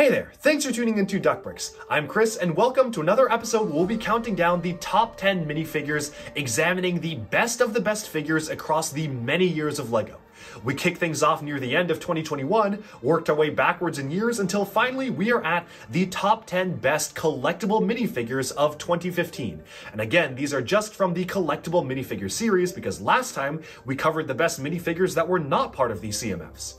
Hey there, thanks for tuning into Duckbricks. I'm Chris, and welcome to another episode where we'll be counting down the top 10 minifigures, examining the best of the best figures across the many years of LEGO. We kick things off near the end of 2021, worked our way backwards in years until finally we are at the top 10 best collectible minifigures of 2015. And again, these are just from the collectible minifigure series because last time we covered the best minifigures that were not part of the CMFs.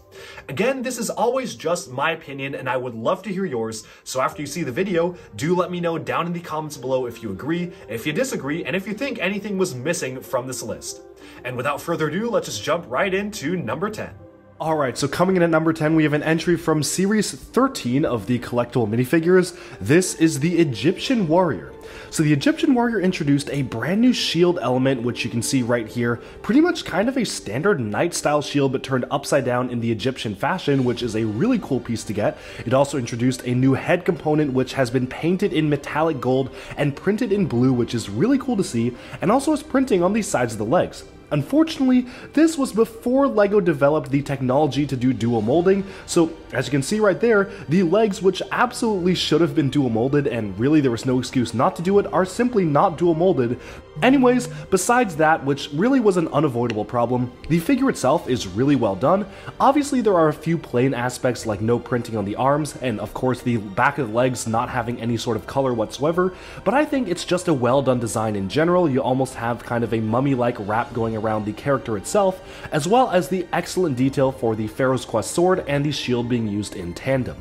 Again, this is always just my opinion and I would love to hear yours, so after you see the video, do let me know down in the comments below if you agree, if you disagree, and if you think anything was missing from this list. And without further ado, let's just jump right into number 10. Alright, so coming in at number 10, we have an entry from Series 13 of the collectible minifigures. This is the Egyptian Warrior. So the Egyptian Warrior introduced a brand new shield element, which you can see right here. Pretty much kind of a standard knight style shield, but turned upside down in the Egyptian fashion, which is a really cool piece to get. It also introduced a new head component, which has been painted in metallic gold and printed in blue, which is really cool to see, and also has printing on the sides of the legs. Unfortunately, this was before LEGO developed the technology to do dual molding, so as you can see right there, the legs which absolutely should have been dual molded and really there was no excuse not to do it are simply not dual molded. Anyways, besides that, which really was an unavoidable problem, the figure itself is really well done. Obviously there are a few plain aspects like no printing on the arms, and of course the back of the legs not having any sort of color whatsoever, but I think it's just a well done design in general, you almost have kind of a mummy-like wrap going around the character itself, as well as the excellent detail for the Pharaoh's Quest sword and the shield being used in tandem.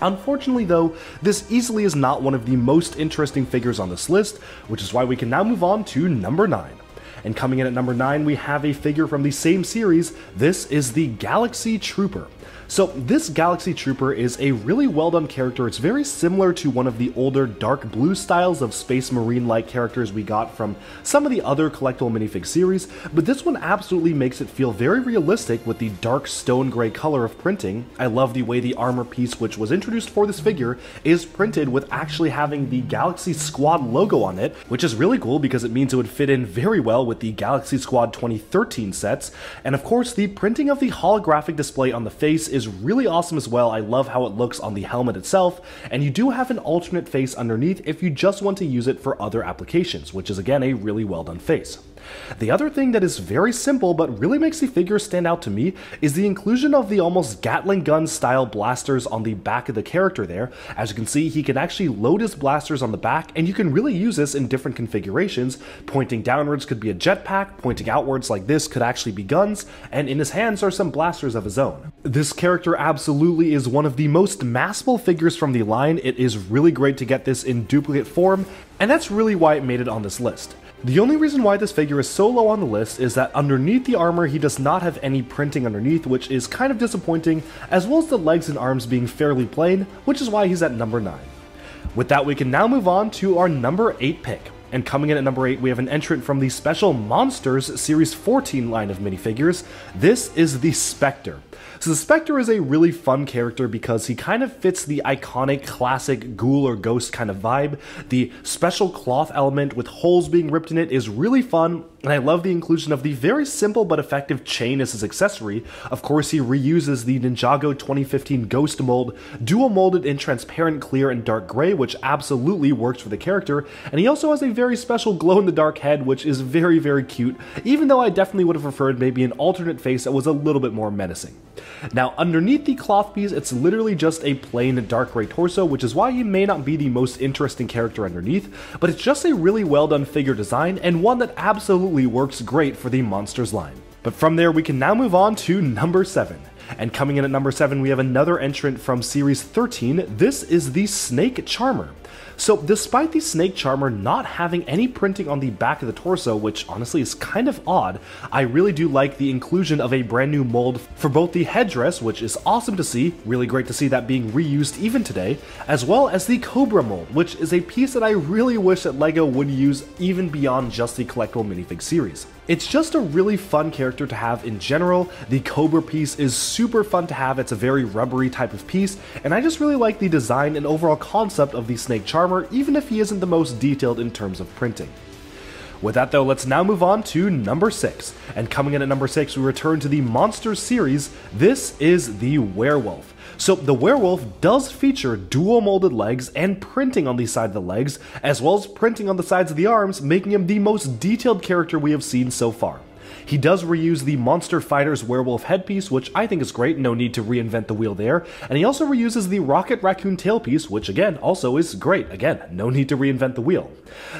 Unfortunately though, this easily is not one of the most interesting figures on this list, which is why we can now move on to number 9. And coming in at number 9, we have a figure from the same series. This is the Galaxy Trooper. So this Galaxy Trooper is a really well done character. It's very similar to one of the older dark blue styles of Space Marine-like characters we got from some of the other collectible minifig series, but this one absolutely makes it feel very realistic with the dark stone gray color of printing. I love the way the armor piece which was introduced for this figure is printed with actually having the Galaxy Squad logo on it, which is really cool because it means it would fit in very well with the Galaxy Squad 2013 sets. And of course, the printing of the holographic display on the face is is really awesome as well. I love how it looks on the helmet itself, and you do have an alternate face underneath if you just want to use it for other applications, which is again a really well done face. The other thing that is very simple but really makes the figure stand out to me is the inclusion of the almost Gatling gun style blasters on the back of the character there. As you can see, he can actually load his blasters on the back and you can really use this in different configurations. Pointing downwards could be a jetpack, pointing outwards like this could actually be guns, and in his hands are some blasters of his own. This character absolutely is one of the most massable figures from the line. It is really great to get this in duplicate form, and that's really why it made it on this list. The only reason why this figure is so low on the list is that underneath the armor he does not have any printing underneath which is kind of disappointing as well as the legs and arms being fairly plain which is why he's at number 9. With that we can now move on to our number 8 pick. And coming in at number 8 we have an entrant from the special Monsters Series 14 line of minifigures. This is the Spectre. So the Spectre is a really fun character because he kind of fits the iconic classic ghoul or ghost kind of vibe. The special cloth element with holes being ripped in it is really fun, and I love the inclusion of the very simple but effective chain as his accessory. Of course, he reuses the Ninjago 2015 Ghost mold, dual molded in transparent clear and dark gray, which absolutely works for the character, and he also has a very special glow in the dark head, which is very, very cute, even though I definitely would have preferred maybe an alternate face that was a little bit more menacing. Now, underneath the cloth piece, it's literally just a plain dark gray torso, which is why he may not be the most interesting character underneath, but it's just a really well done figure design and one that absolutely works great for the Monsters line. But from there, we can now move on to number 7. And coming in at number 7, we have another entrant from Series 13. This is the Snake Charmer. So despite the Snake Charmer not having any printing on the back of the torso, which honestly is kind of odd, I really do like the inclusion of a brand new mold for both the headdress, which is awesome to see, really great to see that being reused even today, as well as the Cobra mold, which is a piece that I really wish that LEGO would use even beyond just the collectible minifig series. It's just a really fun character to have in general. The Cobra piece is super fun to have, it's a very rubbery type of piece, and I just really like the design and overall concept of the Snake Charmer, even if he isn't the most detailed in terms of printing. With that though, let's now move on to number 6. And coming in at number 6, we return to the Monsters series. This is the Werewolf. So the werewolf does feature dual molded legs and printing on the side of the legs, as well as printing on the sides of the arms, making him the most detailed character we have seen so far. He does reuse the Monster Fighters werewolf headpiece, which I think is great, no need to reinvent the wheel there, and he also reuses the Rocket Raccoon tailpiece, which again, also is great. Again, no need to reinvent the wheel.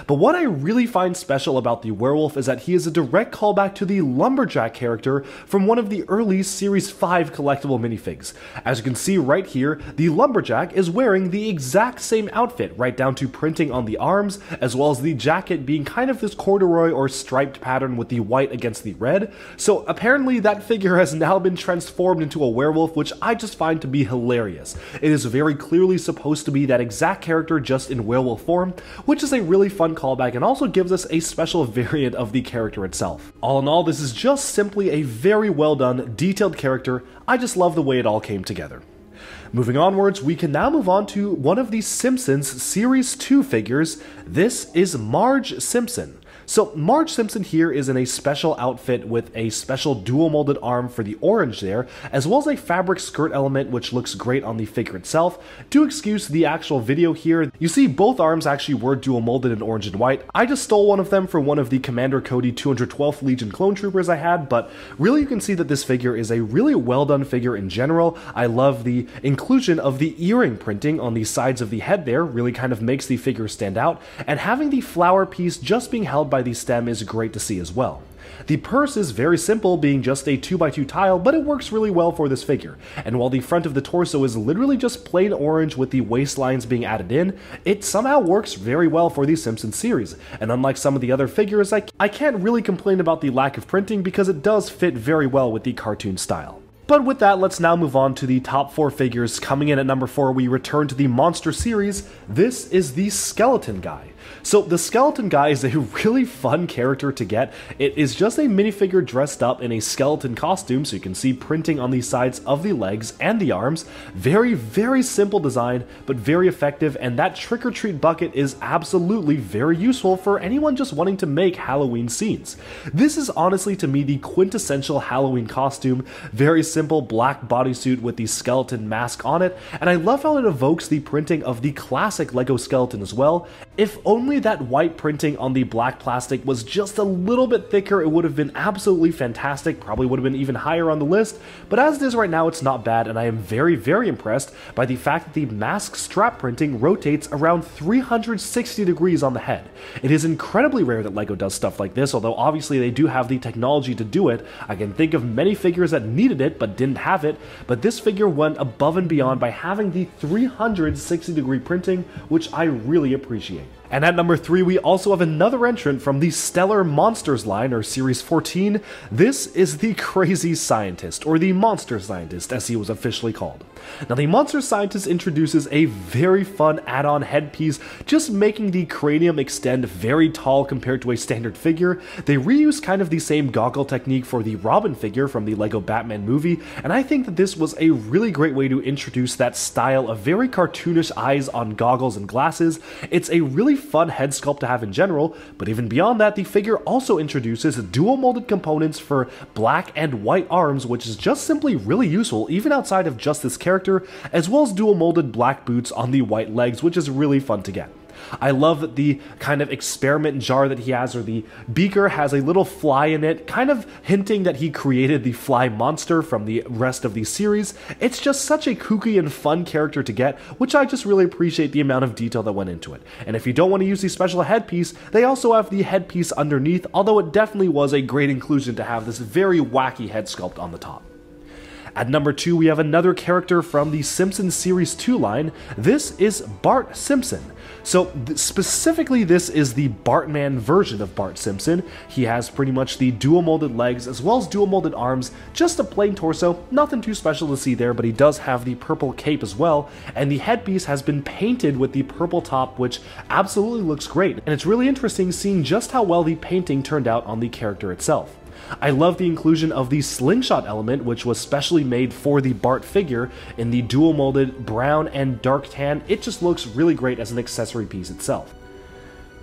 But what I really find special about the werewolf is that he is a direct callback to the Lumberjack character from one of the early Series 5 collectible minifigs. As you can see right here, the Lumberjack is wearing the exact same outfit, right down to printing on the arms, as well as the jacket being kind of this corduroy or striped pattern with the white against the red. So apparently that figure has now been transformed into a werewolf, which I just find to be hilarious. It is very clearly supposed to be that exact character just in werewolf form, which is a really fun callback and also gives us a special variant of the character itself. All in all, this is just simply a very well done, detailed character. I just love the way it all came together. Moving onwards, we can now move on to one of the Simpsons Series 2 figures. This is Marge Simpson. So Marge Simpson here is in a special outfit with a special dual molded arm for the orange there, as well as a fabric skirt element which looks great on the figure itself. To excuse the actual video here, you see both arms actually were dual molded in orange and white. I just stole one of them from one of the Commander Cody 212th Legion clone troopers I had, but really you can see that this figure is a really well done figure in general. I love the inclusion of the earring printing on the sides of the head there, really kind of makes the figure stand out, and having the flower piece just being held by by the stem is great to see as well. The purse is very simple, being just a 2x2 tile, but it works really well for this figure. And while the front of the torso is literally just plain orange with the waistlines being added in, it somehow works very well for the Simpsons series. And unlike some of the other figures, I, I can't really complain about the lack of printing because it does fit very well with the cartoon style. But with that, let's now move on to the top four figures. Coming in at number four, we return to the Monster series. This is the Skeleton Guy. So the skeleton guy is a really fun character to get. It is just a minifigure dressed up in a skeleton costume, so you can see printing on the sides of the legs and the arms. Very, very simple design, but very effective, and that trick-or-treat bucket is absolutely very useful for anyone just wanting to make Halloween scenes. This is honestly to me the quintessential Halloween costume, very simple black bodysuit with the skeleton mask on it, and I love how it evokes the printing of the classic LEGO skeleton as well. If only that white printing on the black plastic was just a little bit thicker, it would have been absolutely fantastic, probably would have been even higher on the list, but as it is right now, it's not bad, and I am very, very impressed by the fact that the mask strap printing rotates around 360 degrees on the head. It is incredibly rare that LEGO does stuff like this, although obviously they do have the technology to do it. I can think of many figures that needed it but didn't have it, but this figure went above and beyond by having the 360 degree printing, which I really appreciate. And at number 3, we also have another entrant from the Stellar Monsters line, or Series 14. This is the Crazy Scientist, or the Monster Scientist, as he was officially called. Now, the Monster Scientist introduces a very fun add-on headpiece, just making the cranium extend very tall compared to a standard figure. They reuse kind of the same goggle technique for the Robin figure from the LEGO Batman movie, and I think that this was a really great way to introduce that style of very cartoonish eyes on goggles and glasses. It's a really fun head sculpt to have in general, but even beyond that, the figure also introduces dual molded components for black and white arms, which is just simply really useful even outside of just this character, as well as dual molded black boots on the white legs, which is really fun to get. I love the kind of experiment jar that he has, or the beaker has a little fly in it, kind of hinting that he created the fly monster from the rest of the series. It's just such a kooky and fun character to get, which I just really appreciate the amount of detail that went into it. And if you don't want to use the special headpiece, they also have the headpiece underneath, although it definitely was a great inclusion to have this very wacky head sculpt on the top. At number 2, we have another character from the Simpsons Series 2 line. This is Bart Simpson. So, th specifically, this is the Bartman version of Bart Simpson. He has pretty much the dual molded legs as well as dual molded arms, just a plain torso, nothing too special to see there, but he does have the purple cape as well, and the headpiece has been painted with the purple top, which absolutely looks great, and it's really interesting seeing just how well the painting turned out on the character itself. I love the inclusion of the slingshot element, which was specially made for the Bart figure in the dual molded brown and dark tan. It just looks really great as an accessory piece itself.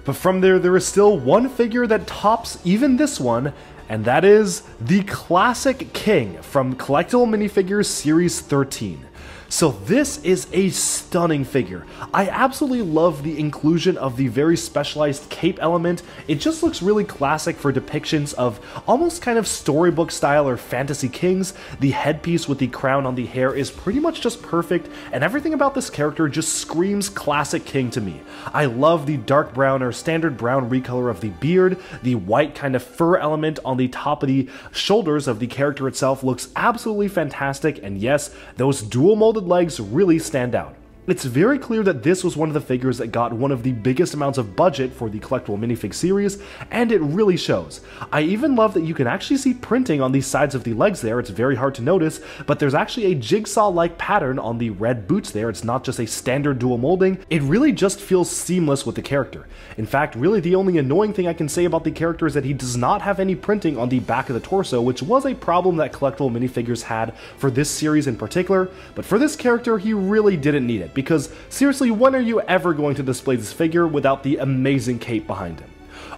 But from there, there is still one figure that tops even this one, and that is the Classic King from Collectible Minifigures Series 13. So this is a stunning figure. I absolutely love the inclusion of the very specialized cape element. It just looks really classic for depictions of almost kind of storybook style or fantasy kings. The headpiece with the crown on the hair is pretty much just perfect, and everything about this character just screams classic king to me. I love the dark brown or standard brown recolor of the beard, the white kind of fur element on the top of the shoulders of the character itself looks absolutely fantastic, and yes, those dual molded legs really stand out. It's very clear that this was one of the figures that got one of the biggest amounts of budget for the collectible minifig series, and it really shows. I even love that you can actually see printing on the sides of the legs there, it's very hard to notice, but there's actually a jigsaw-like pattern on the red boots there, it's not just a standard dual molding, it really just feels seamless with the character. In fact, really the only annoying thing I can say about the character is that he does not have any printing on the back of the torso, which was a problem that collectible minifigures had for this series in particular, but for this character, he really didn't need it because seriously, when are you ever going to display this figure without the amazing cape behind him?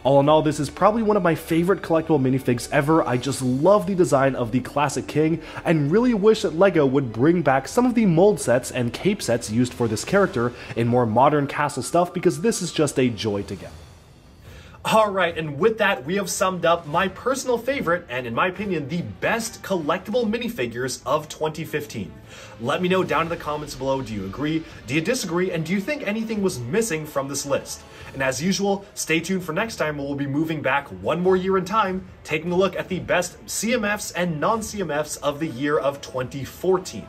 All in all, this is probably one of my favorite collectible minifigs ever. I just love the design of the classic king and really wish that LEGO would bring back some of the mold sets and cape sets used for this character in more modern castle stuff because this is just a joy to get. Alright, and with that, we have summed up my personal favorite, and in my opinion, the best collectible minifigures of 2015. Let me know down in the comments below, do you agree, do you disagree, and do you think anything was missing from this list? And as usual, stay tuned for next time where we'll be moving back one more year in time, taking a look at the best CMFs and non-CMFs of the year of 2014.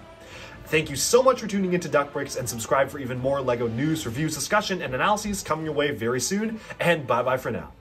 Thank you so much for tuning into Duckbricks and subscribe for even more LEGO news, reviews, discussion, and analyses coming your way very soon. And bye bye for now.